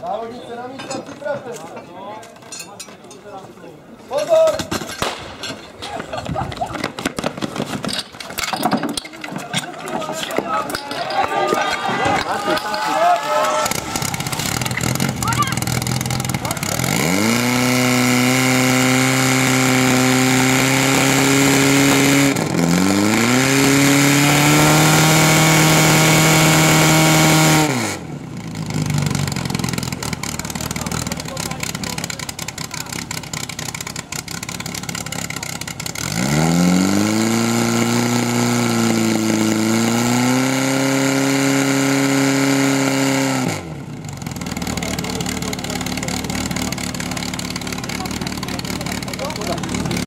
Závodnice na místa, připravte se. Pozor! Máte, máte. Hold on.